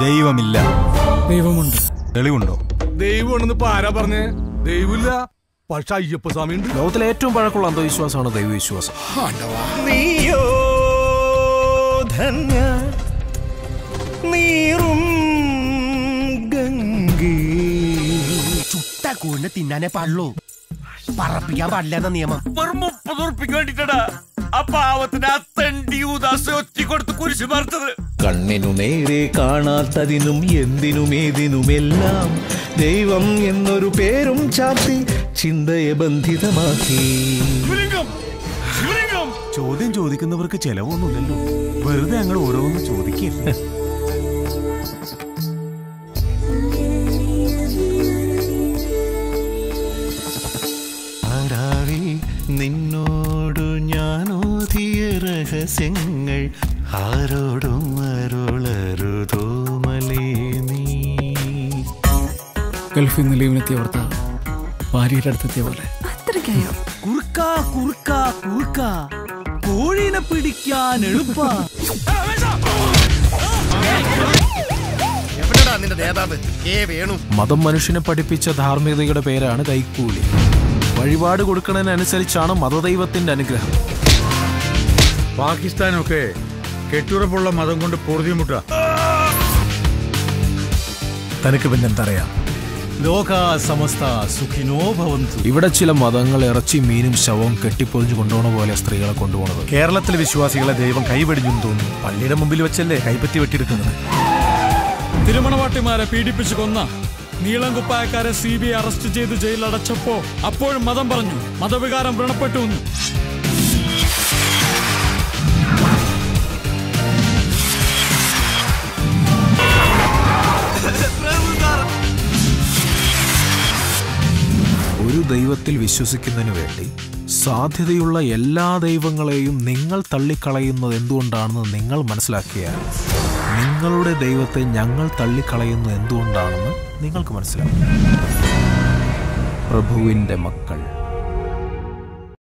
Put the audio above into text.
ദൈവമില്ല. ദൈവമുണ്ട്. തെളിവുണ്ടോ? ദൈവമുണ്ടെന്ന് ഇപ്പൊ ആരാ പറഞ്ഞേ? ദൈവമില്ല. പക്ഷെ അയ്യപ്പ സ്വാമി ഉണ്ട് ലോകത്തിലെ ഏറ്റവും പഴക്കമുള്ള അന്ധവിശ്വാസമാണ് ദൈവവിശ്വാസം. നീയോ ധന്യ നീറും ഗംഗേ. ചുട്ട കൂടിനെ തിന്നാനേ പാടുള്ളൂ. പറപ്പിക്കാൻ പാടില്ലെന്ന നിയമം. വെറും മുപ്പത് ഉറുപ്പിക്ക് വേണ്ടിട്ടടാ ആ പാവത്തിന് ആ തെണ്ടി ഉദാസ ഒറ്റി കൊടുത്ത് കുരിശു മറിച്ചത് കണ്ണിനു നേരെ കാണാത്തതിനും എന്തിനും ഏതിനുമെല്ലാം ദൈവം എന്നൊരു പേരും ചാർത്തി ചിന്തയെ ബന്ധിതമാക്കി. ചോദ്യം ചോദിക്കുന്നവർക്ക് ചെലവൊന്നുമില്ലല്ലോ. വെറുതെ ഞങ്ങൾ ഓരോന്ന് ചോദിക്കില്ല രഹസ്യങ്ങൾ. ആരോടും അരുളരുതോമലേ നീ. ഗൾഫിൽ നിന്ന് ലീവിനെത്തിയ ഭർത്താവ് ഭാര്യയുടെ അടുത്തെത്തിയ പോലെ. കുറുക്ക കുറുക്ക കുറുക്ക. കോഴിനെ പിടിക്കാൻ എളുപ്പ. എവിടെടാ നിന്റെ നേതാവ്? ഏ വേണു. മതം മനുഷ്യനെ പഠിപ്പിച്ച ധാർമ്മികതയുടെ പേരാണ് കൈക്കൂലി. വഴിപാട് കൊടുക്കുന്നതിനനുസരിച്ചാണ് മതദൈവത്തിന്റെ അനുഗ്രഹം. പാകിസ്ഥാനൊക്കെ കെട്ടുറപ്പുള്ള മതം കൊണ്ട് പൊറുതിമുട്ട തനിക്ക് പിന്നെന്തറിയാം ലോക സമസ്ത സുഖിനോ ഭവന്തു. ഇവിടെ ചില മതങ്ങൾ ഇറച്ചി മീനും ശവവും കെട്ടിപ്പൊതിഞ്ഞു കൊണ്ടുപോണ പോലെ സ്ത്രീകളെ കൊണ്ടുപോണത്. കേരളത്തിലെ വിശ്വാസികളെ ദൈവം കൈവെടിഞ്ഞെന്ന് തോന്നുന്നു. പള്ളിയുടെ മുമ്പിൽ വെച്ചല്ലേ കൈപ്പറ്റി വെട്ടിയെടുക്കുന്നത്? തിരുമണവാട്ടിമാരെ പീഡിപ്പിച്ചു കൊന്ന നീളം കുപ്പായക്കാരെ സി ബി അറസ്റ്റ് ചെയ്ത് ജയിലിലടച്ചപ്പോ അപ്പോഴും മതം പറഞ്ഞു. മതവികാരം വ്രണപ്പെട്ടു ഒരു ദൈവത്തിൽ വിശ്വസിക്കുന്നതിന് വേണ്ടി സാധ്യതയുള്ള എല്ലാ ദൈവങ്ങളെയും നിങ്ങൾ തള്ളിക്കളയുന്നത് എന്തുകൊണ്ടാണെന്ന് നിങ്ങൾ മനസ്സിലാക്കിയാൽ നിങ്ങളുടെ ദൈവത്തെ ഞങ്ങൾ തള്ളിക്കളയുന്നത് എന്തുകൊണ്ടാണെന്ന് നിങ്ങൾക്ക് മനസ്സിലാക്കാം പ്രഭുവിന്റെ മക്കൾ